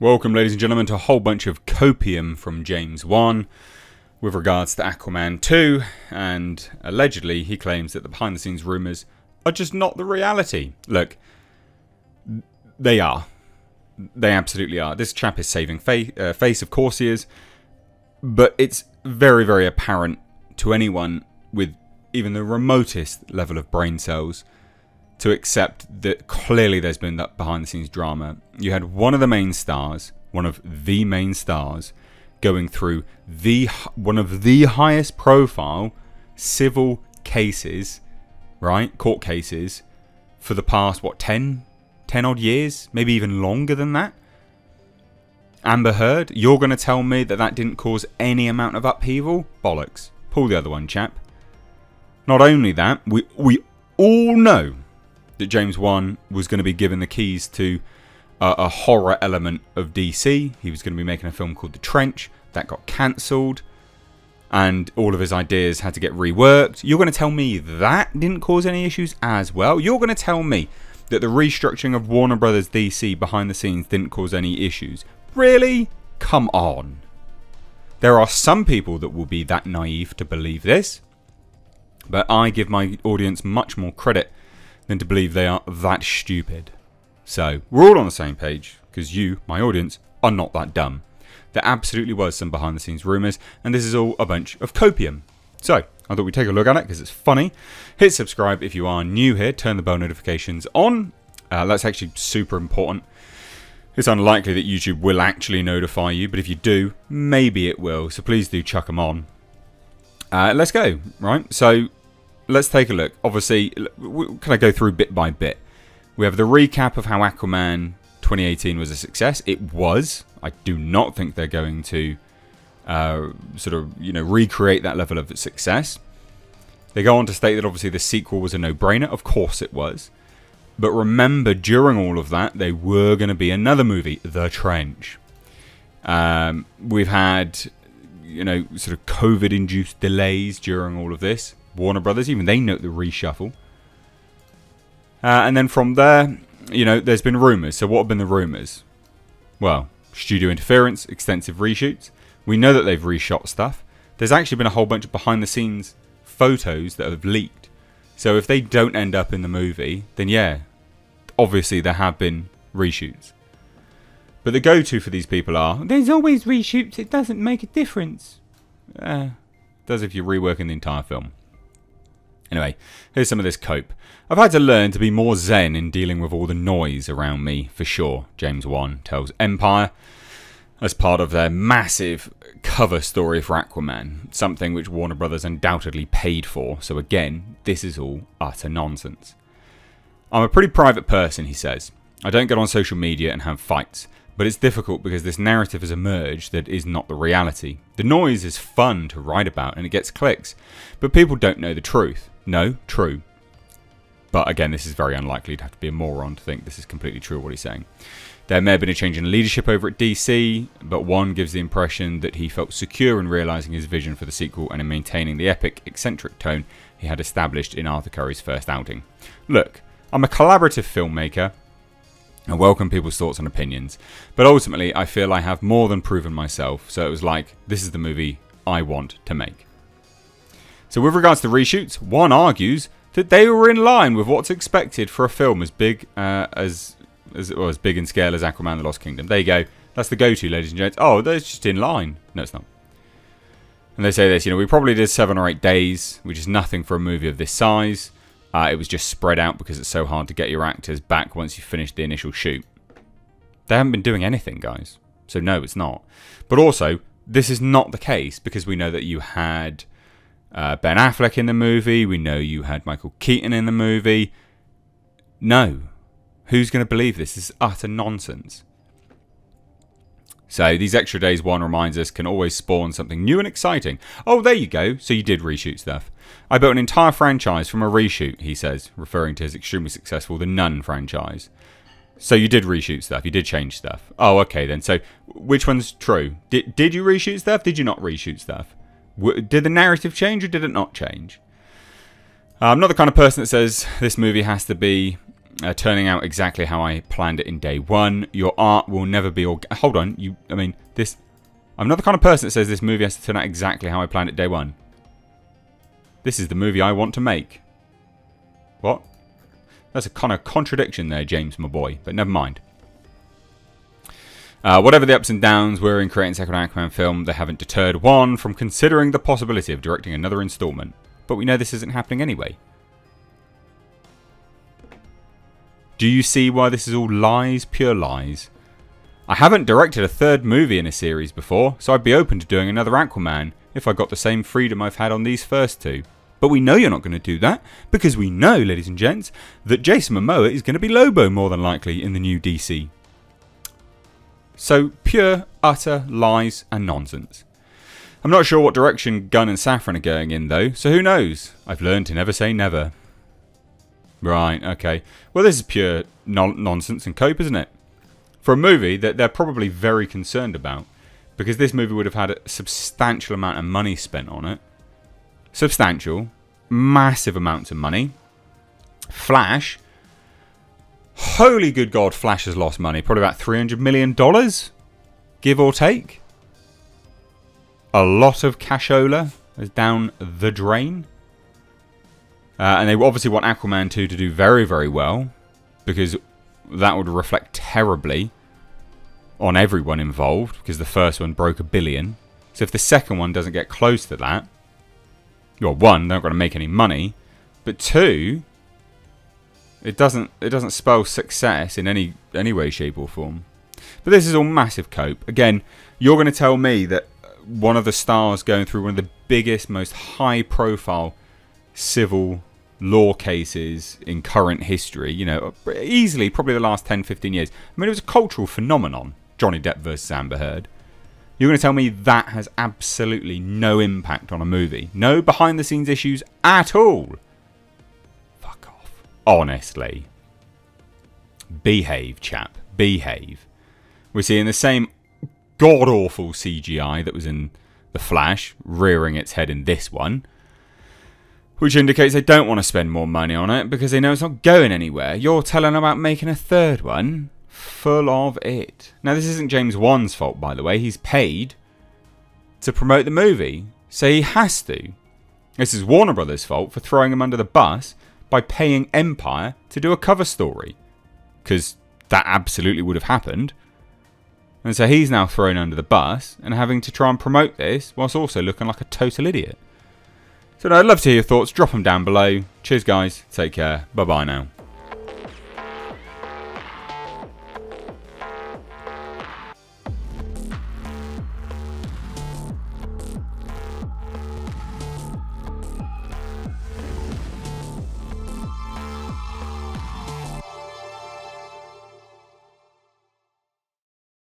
Welcome, ladies and gentlemen, to a whole bunch of copium from James Wan with regards to Aquaman 2, and allegedly he claims that the behind the scenes rumours are just not the reality. Look, they are. They absolutely are. This chap is saving fa- uh, face, of course he is, but it's very, very apparent to anyone with even the remotest level of brain cells to accept that clearly there's been that behind the scenes drama. You had one of the main stars, one of the main stars, going through the one of the highest profile civil cases, right? Court cases for the past what 10 10 odd years, maybe even longer than that. Amber Heard, you're going to tell me that that didn't cause any amount of upheaval? Bollocks. Pull the other one, chap. Not only that, we we all know that James Wan was going to be given the keys to a horror element of DC. He was going to be making a film called The Trench. That got cancelled. And all of his ideas had to get reworked. You're going to tell me that didn't cause any issues as well? You're going to tell me that the restructuring of Warner Brothers DC behind the scenes didn't cause any issues? Really? Come on. There are some people that will be that naive to believe this. But I give my audience much more credit than to believe they are that stupid. So, we're all on the same page, because you, my audience, are not that dumb. There absolutely was some behind the scenes rumours, and this is all a bunch of copium. So, I thought we'd take a look at it because it's funny. Hit subscribe if you are new here, turn the bell notifications on. Uh, that's actually super important. It's unlikely that YouTube will actually notify you, but if you do, maybe it will. So please do chuck them on. Uh, let's go, right? So let's take a look. Obviously, can I go through bit by bit? We have the recap of how Aquaman 2018 was a success. It was. I do not think they're going to uh, sort of, you know, recreate that level of success. They go on to state that obviously the sequel was a no-brainer. Of course it was. But remember, during all of that, they were going to be another movie, The Trench. Um, we've had, you know, sort of COVID-induced delays during all of this. Warner Brothers, even they note the reshuffle. Uh, and then from there, you know, there's been rumours. So what have been the rumours? Well, studio interference, extensive reshoots. We know that they've reshot stuff. There's actually been a whole bunch of behind the scenes photos that have leaked. So if they don't end up in the movie, then yeah, obviously there have been reshoots. But the go-to for these people are, there's always reshoots, it doesn't make a difference. Uh, does if you're reworking the entire film. Anyway, here's some of this cope. I've had to learn to be more zen in dealing with all the noise around me, for sure, James Wan tells Empire, as part of their massive cover story for Aquaman, something which Warner Brothers undoubtedly paid for, so again, this is all utter nonsense. I'm a pretty private person, he says. I don't get on social media and have fights, but it's difficult because this narrative has emerged that is not the reality. The noise is fun to write about and it gets clicks, but people don't know the truth. No, true. But again, this is very unlikely. You'd have to be a moron to think this is completely true what he's saying. There may have been a change in leadership over at DC, but one gives the impression that he felt secure in realising his vision for the sequel and in maintaining the epic, eccentric tone he had established in Arthur Curry's first outing. Look, I'm a collaborative filmmaker. I welcome people's thoughts and opinions, but ultimately I feel I have more than proven myself, so it was like, this is the movie I want to make. So with regards to reshoots, one argues that they were in line with what's expected for a film as big uh, as as well, as big in scale as Aquaman: The Lost Kingdom. There you go. That's the go-to, ladies and gents. Oh, that's just in line. No, it's not. And they say this, you know, we probably did seven or eight days, which is nothing for a movie of this size. Uh, it was just spread out because it's so hard to get your actors back once you finish the initial shoot. They haven't been doing anything, guys. So no, it's not. But also, this is not the case because we know that you had uh, Ben Affleck in the movie. We know you had Michael Keaton in the movie. No. Who's going to believe this? This is utter nonsense. So these extra days, one reminds us, can always spawn something new and exciting. Oh, there you go. So you did reshoot stuff. I built an entire franchise from a reshoot, he says, referring to his extremely successful The Nun franchise. So you did reshoot stuff. You did change stuff. Oh, okay then. So which one's true? Did, did you reshoot stuff? Did you not reshoot stuff? Did the narrative change or did it not change? Uh, I'm not the kind of person that says this movie has to be uh, turning out exactly how I planned it in day one. Your art will never be... Orga- Hold on, you. I mean, this... I'm not the kind of person that says this movie has to turn out exactly how I planned it day one. This is the movie I want to make. What? That's a kind of contradiction there, James, my boy. But never mind. Uh, whatever the ups and downs were in creating second Aquaman film, they haven't deterred one from considering the possibility of directing another installment. But we know this isn't happening anyway. Do you see why this is all lies, pure lies? I haven't directed a third movie in a series before, so I'd be open to doing another Aquaman if I got the same freedom I've had on these first two. But we know you're not going to do that, because we know, ladies and gents, that Jason Momoa is going to be Lobo more than likely in the new DC. So, pure, utter lies and nonsense. I'm not sure what direction Gunn and Safran are going in, though, so who knows? I've learned to never say never. Right, okay. Well, this is pure non nonsense and cope, isn't it? For a movie that they're probably very concerned about, because this movie would have had a substantial amount of money spent on it. Substantial. Massive amounts of money. Flash. Holy good God, Flash has lost money. Probably about $300 million, give or take. A lot of cashola is down the drain. Uh, and they obviously want Aquaman 2 to do very, very well. Because that would reflect terribly on everyone involved. Because the first one broke a billion. So if the second one doesn't get close to that, well, one, they're not going to make any money. But two, it doesn't it doesn't spell success in any any way, shape or form. But this is all massive cope. Again, you're going to tell me that uh, one of the stars going through one of the biggest, most high profile civil law cases in current history, you know, easily probably the last 10, 15 years. I mean, it was a cultural phenomenon, Johnny Depp versus Amber Heard. You're going to tell me that has absolutely no impact on a movie? No behind the scenes issues at all? Honestly. Behave, chap. Behave. We're seeing the same god awful CGI that was in The Flash, rearing its head in this one. Which indicates they don't want to spend more money on it because they know it's not going anywhere. You're telling about making a third one? Full of it. Now, this isn't James Wan's fault, by the way. He's paid to promote the movie, so he has to. This is Warner Brothers' fault for throwing him under the bus by paying Empire to do a cover story. Because that absolutely would have happened. And so he's now thrown under the bus and having to try and promote this whilst also looking like a total idiot. So I'd love to hear your thoughts. Drop them down below. Cheers, guys. Take care. Bye bye now.